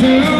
to